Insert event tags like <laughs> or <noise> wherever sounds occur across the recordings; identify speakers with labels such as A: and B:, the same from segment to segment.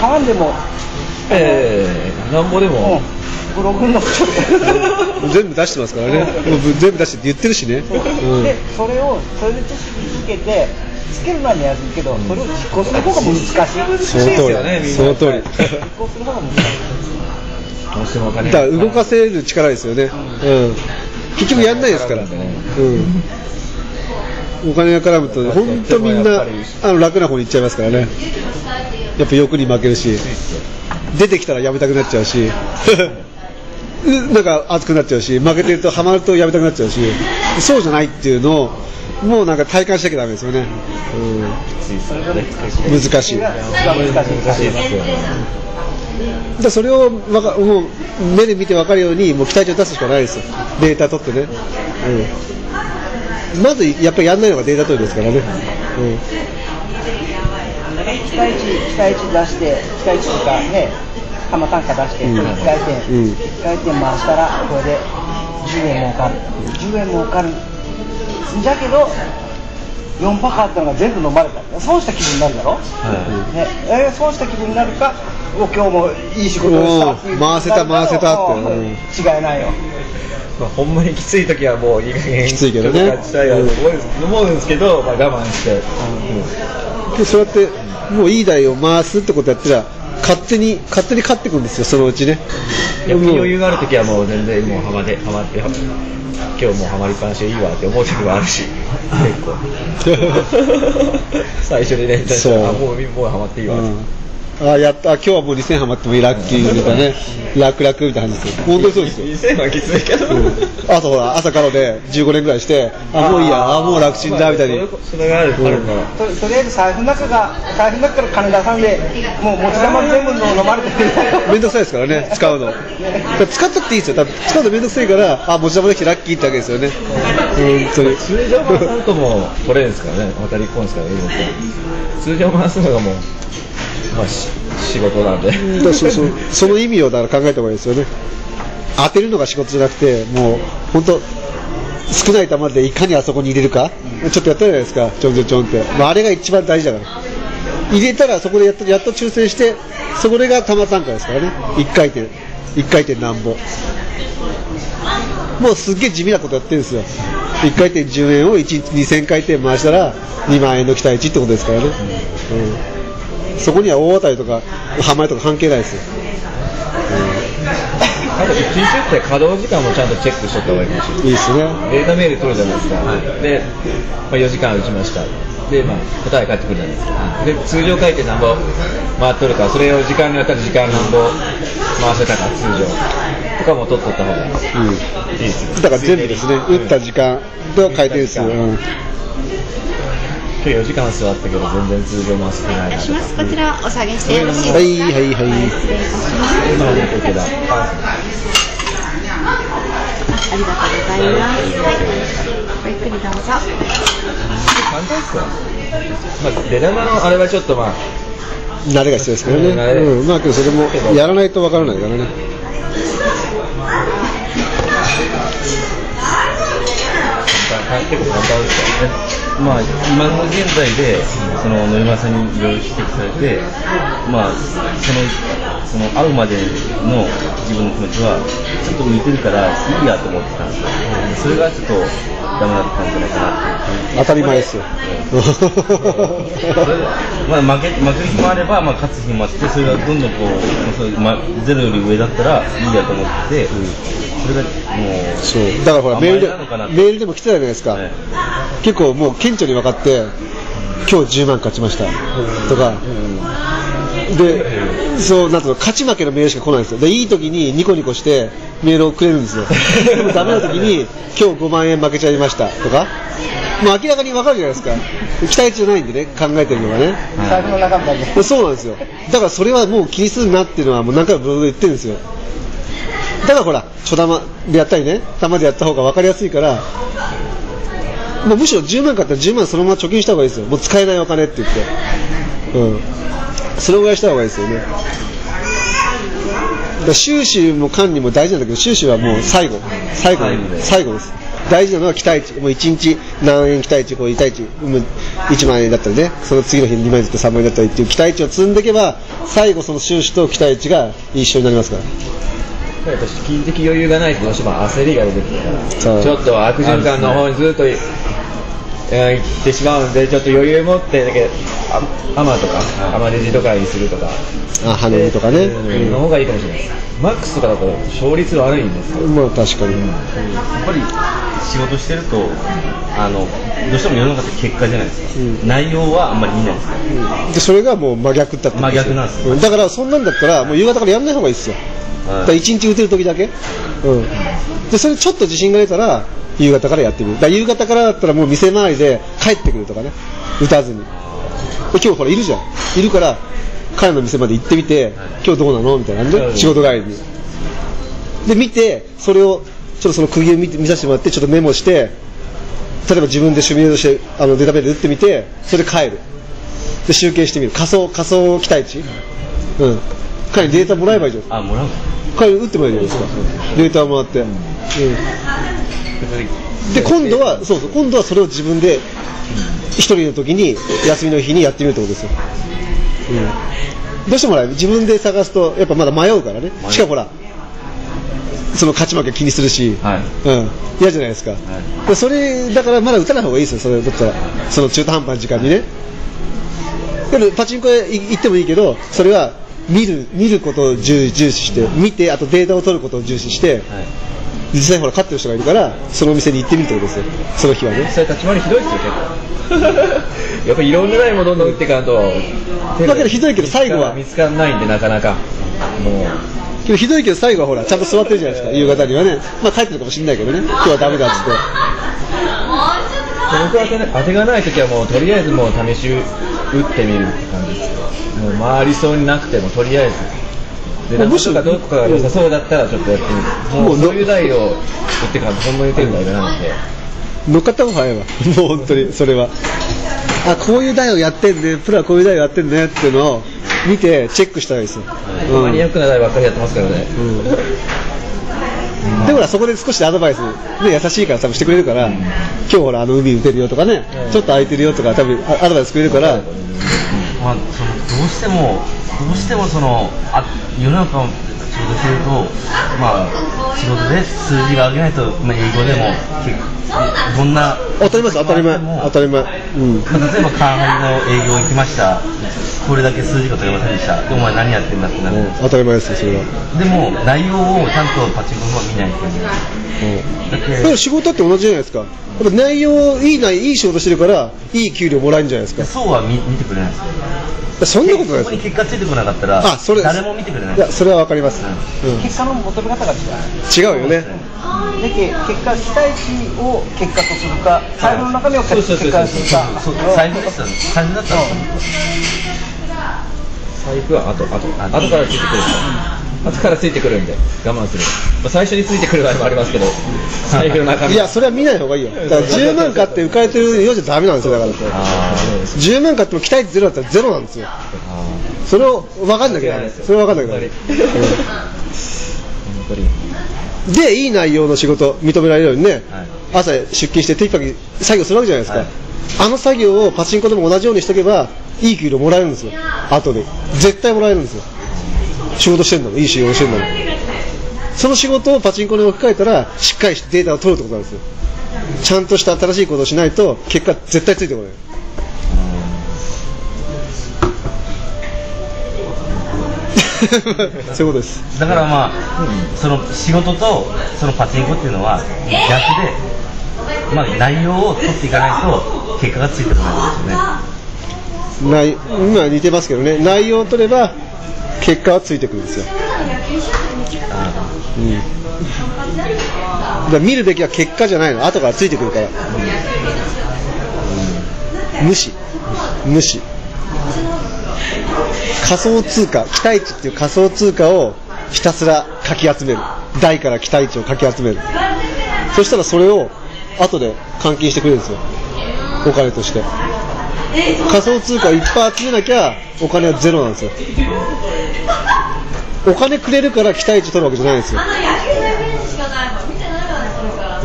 A: 買わんでも。
B: ええ。なんぼでも、
A: 56分のちょっと
C: 全部出してますからね。全部出してって言ってるしね。う。ん。
A: でそれをそれで知識つけてつけるのはやるけどそれを実行する方が難しい。
C: その通り
B: ですよねみんな。
C: その通り。
A: 実行する方が難しい。
C: だから動かせる力ですよね。うん。結局やんないですから。
B: ね。
C: うん。お金が絡むと、本当みんな、あの、楽な方に行っちゃいますからね。やっぱ欲に負けるし、出てきたらやめたくなっちゃうし、<laughs> なんか熱くなっちゃうし、負けてるとハマるとやめたくなっちゃうし、そうじゃないっていうのを、もうなんか体感しなきゃダメですよね。うん。難しい。だそれをわかもう目で見て分かるように、もう期待値を出すしかないですよ。データ取ってね。うん。まずやっぱりやんないのがデータ取りですからね。
A: 期待値期待値出して期待値とかね玉単価出して
C: うん。
A: 1回転
C: うん。
A: 1回転回したらこれで10円儲かる。10円儲かる。じゃけど4パカあったのが全部飲まれた損した気分になるだろ、ね。えー損した気分になるかお今日もいい仕事をした。っていう
C: おー回せた回せたって。
A: うん
C: う。ん
A: 違いないよ。
B: まあ、ほんまにきつい時はもういい加減
C: きついけどね。
B: 勝ちたいなと思うん思うんですけど、まあ、我慢して、
C: うんでそうやってもういい台を回すってことやったら勝手に勝手に勝ってくんですよそのうちね。
B: 余裕がある時はもう全然もうハマってハマって今日もうハマりっぱなしでいいわって思う時もあるし <laughs> 結構。<laughs> 最初にね
C: そう
B: あもうもうハマっていいわって、
C: うんあやった。あ今日はもう2000ハマってもいいラッキーみたいなね。楽々みたいな感じですよ本当にそうですよ。
B: 2000はきついけど、
C: うん。朝ほら朝からで15年ぐらいしてあもういいやあもう楽ちんだみたいに。
B: まあそれがあるから、
C: うん。
A: ととりあえず財布の中が財布の中から金出さんでもう持ち玉全部飲まれてる
C: めんどくさいですからね使うの。使っとっていいですよ。使うのめんどくさいからあ持ち玉できてラッキーってわけですよね。本当に。
B: 通常回さんとも取れるんですからね。渡りっこんですからね。通常回すのがも。う、まあ、仕事なんで。
C: そうそうその意味をだから考えた方がいいですよね。当てるのが仕事じゃなくてもう本当少ない球でいかにあそこに入れるか。ちょっとやったじゃないですかちょんちょんちょんって、まあ、あれが一番大事だから。入れたらそこでやっとやっと抽選してそれが玉単価ですからね。1回転。1回転なんぼ。もうすっげえ地味なことやってるんですよ。1回転10円を1日2000回転回したら2万円の期待値ってことですからね、うん。そこには大当たりとかハマりとか関係ないですよ。
B: あと一日って稼働時間もちゃんとチェックしとった方がいいかもしれない
C: いいですね。
B: データメール取るじゃないですか、で、まあ、4時間打ちました。で、まあ、答え返ってくるじゃないですか。で通常回転なんぼ回っとるかそれを時間によったら時間なんぼ回せたか通常。とかも取っとった方がいい。
C: うん。
B: ですよ。
C: だから全部ですね、打った時間と回転数、うん
B: 今日4時間座ったけど全然通常回せてないな
D: します。こちらお下げしてよろしいですか？
C: はいはいはい。
D: 失礼いたします。
B: 今の時だ
D: あありがとうございます。はい。ごゆっくりどうぞ。
B: 簡単ですかまあ出玉のあれはちょっとまあ
C: 慣れが必要ですからね、うん、まあけどそれもやらない。とわからない。からね
B: 簡単結構簡単ですよね
E: まあ、今の現在で、その野島さんにいろいろ指摘されて、まあ、その、その会うまでの自分の気持ちは、ちょっと似てるから、いいやと思ってたんですよ。それがちょっとダメだったんじゃないかなって。
C: 当たり前ですよ。
E: まあ、負け負ける日もあれば、まあ、勝つ日もあって、それがどんどんこう、それまあ、ゼロより上だったらいいやと思ってて、それがもう、
C: そう。だからほらメールでメールでも来てたじゃないですか、
E: はい。
C: 結構もう顕著に分かって今日10万勝ちました。とか、でそうなんと勝ち負けのメールしか来ないんですよ。でいい時にニコニコしてメールをくれるんですよ。でもダメな時に今日5万円負けちゃいました。とか。もう明らかに分かるじゃないですか。期待値じゃないんでね考えてるのがね。
A: 財布の中身だけ。
C: そうなんですよ。だからそれはもう気にするなっていうのはもう何回もブログで言ってるんですよ。だからほら初玉でやったりね玉でやった方が分かりやすいからもうむしろ10万買ったら10万そのまま貯金した方がいいですよ。もう使えないお金って言って。うん。それぐらいした方がいいですよね。だ収支も管理も大事なんだけど収支はもう最後。最後
E: 最後で。す
C: 最後です。大事なのは期待値。もう1日何円期待値こう期待値。もう1万円だったらね。その次の日に2万円だったら3万円だったりっていう期待値を積んでいけば最後その収支と期待値が一緒になりますから。
B: やっぱ資金的余裕がないとどうしても焦りが出てくるからちょっと悪循環の方にずっと行ってしまうんでちょっと余裕持ってだけあアマとかアマレジとかにするとか。
C: あ、羽根とかね。
B: うんの方がいいかもしれない。ですマックスとかだと勝率悪いんですよ。
C: まあ確かに。
E: やっぱり仕事してるとあのどうしても世の中って結果じゃないですか、
C: うん。
E: 内容はあんまり見ないですか。ら
C: で、それがもう真逆だった
E: 真逆なんですよ。
C: だから、そんなんだったら、もう夕方からやんない方がいいですよ。だから一日打てる時だけ。うん。で、それちょっと自信が出たら、夕方からやってみる。だ夕方からだったらもう店回りで帰ってくるとかね。打たずに。で今日ほらいるじゃん。いるから、彼の店まで行ってみて、今日どうなの？みたいな感じで、仕事帰りに。で、見て、それを、ちょっとその釘を見て見させてもらって、ちょっとメモして、例えば自分でシミュレーションして、あのデータベースで打ってみて、それで帰る。で、集計してみる。仮想、仮想期待値うん。彼にデータもらえばいいじゃん。
E: あもらう
C: 彼に打ってもらえばいいじゃないですか。データをもらって。うん。で、今度は、そうそう、今度はそれを自分で、一人の時に、休みの日にやってみるってことですよ。うん。どうしても自分で探すと、やっぱまだ迷うからね。しかもほら、その勝ち負け気にするし、
E: はい。
C: うん、嫌じゃないですか、でそれだからまだ打たない方がいいですよ、それだったら、その中途半端な時間にね。でもパチンコへ行ってもいいけど、それは見る見ることを重重視して、見て、あとデータを取ることを重視して、実際ほら勝ってる人がいるから、そのお店に行ってみるってことですよ、その日はね。
B: それ立ち回りひどいですよ結構。<laughs> やっぱりいろんなラインもどんどん打っていかんと
C: だけどひどいけど最後は
B: 見つからないんでなかなか。もう。
C: けどひどいけど最後はほら、ちゃんと座ってるじゃないですか、夕方にはね。まあ帰ってるかもしれないけどね、今日はダメだっつって。
B: 僕は当てがない時はもうとりあえずもう試し打ってみるって感じですよ。もう回りそうになくてもとりあえずで
C: もうむしろ
B: どこかが良さそうだったらちょっとやってみる。もうそういう台を打ってからほんまに打てる台がないんで。
C: 乗っかった方が早いわ、<laughs> もう本当に、それは。あ、こういう台をやってんね、プロはこういう台をやってんねっていうのを見て、チェックしたらいいですよ。うん。
B: マニアックな台ばっかりやってますからね。
C: でほらそこで少しアドバイス、ね、優しいから多分してくれるから、今日ほらあの海打てるよとかね、ちょっと空いてるよとか多分あアドバイスくれるから、
E: まあ、そのどうしても、どうしてもそのあ世の中を仕事してると、まあ、仕事で数字が上げないと、まあ、英語でも結構どんな
C: 当たり前当たり前。当たり前、うん、
E: 例えばカンハリの営業行きました。これだけ数字が取れませんでした。でお前何やってんだってなる、
C: 当たり前ですよそれは、
E: でも内容をちゃんとパチンコの方は見ないと。いけないだ
C: から仕事って同じじゃないですか。内容いいないいい仕事してるからいい給料もらえるんじゃないですか。
E: そうは見見てくれないです。よ
C: そんなことない
E: そこに
C: ですよ。
E: 結果ついてこなかったら
C: あそれ
E: 誰も見てくれない。
C: いやそれはわかります、うん、
A: 結果の求め方が違う。
C: 違うよね。
A: でけ結果期待値を結果とするか財布の中身を結果にするか。
E: 財布ですよね財布だったら
B: 財布は後後後からついてくるんで後からついてくるんで我慢する、まあ、最初についてくる場合もありますけど財布の中身。
C: いやそれは見ない方がいいよ。だから10万買って浮かれてるようじゃダメなんですよだから。
B: あーそうです
C: 10万買っても期待値ゼロだったらゼロなんですよ。
B: あ
C: それを分かんなきゃダメ。それは分かんなきゃダメ、でいい内容の仕事認められるようにね、
E: はい。
C: 朝出勤してテキパキ作業するわけじゃないですか、
E: はい。
C: あの作業をパチンコでも同じようにしとけばいい給料もらえるんですよ。後で。絶対もらえるんですよ仕事してんだもんいい仕事してんだもんその仕事をパチンコに置き換えたらしっかりデータを取るってことなんですよ。ちゃんとした新しいことをしないと結果絶対ついてこない。<laughs> そういうことです。
E: だからまあ、その仕事とそのパチンコっていうのは逆で、まあ、内容を取っていかないと結果がついてこないんですよね。
C: 内今は似てますけどね。内容を取れば結果はついてくるんですよ、うん、だ見るべきは結果じゃないの。後からついてくるから、無視。無視。仮想通貨期待値っていう仮想通貨をひたすらかき集める。台から期待値をかき集める。そしたらそれを後で換金してくれるんですよ。お金として。仮想通貨をいっぱい集めなきゃお金はゼロなんですよ。お金くれるから期待値取るわけじゃないんですよ。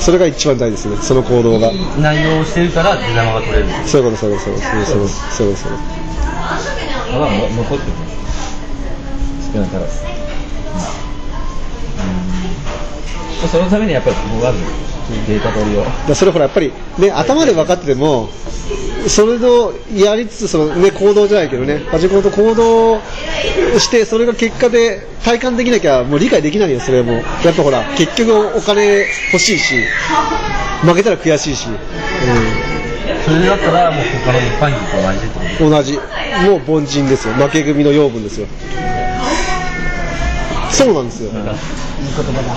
C: それが一番大事ですね。その行動が。
E: 内容をしてるから出玉が取れる。
C: そういうことそういうことそういうことそういうことそういうこと。そういうこと
B: まだ残ってるようなからうん。そのためにやっぱりここがある。データ取りを。
C: それほらやっぱり、ね、頭で分かってても、それのやりつつその、ね、行動じゃないけどね、パチンコと行動して、それが結果で体感できなきゃもう理解できないよ、それも。やっぱほら、結局お金欲しいし、負けたら悔しいし、
E: それだったらもう他の一般人と同じってこと？
C: うん、同じ。もう凡人ですよ。負け組の養分ですよ。そうなんですよ。
A: いい言葉だ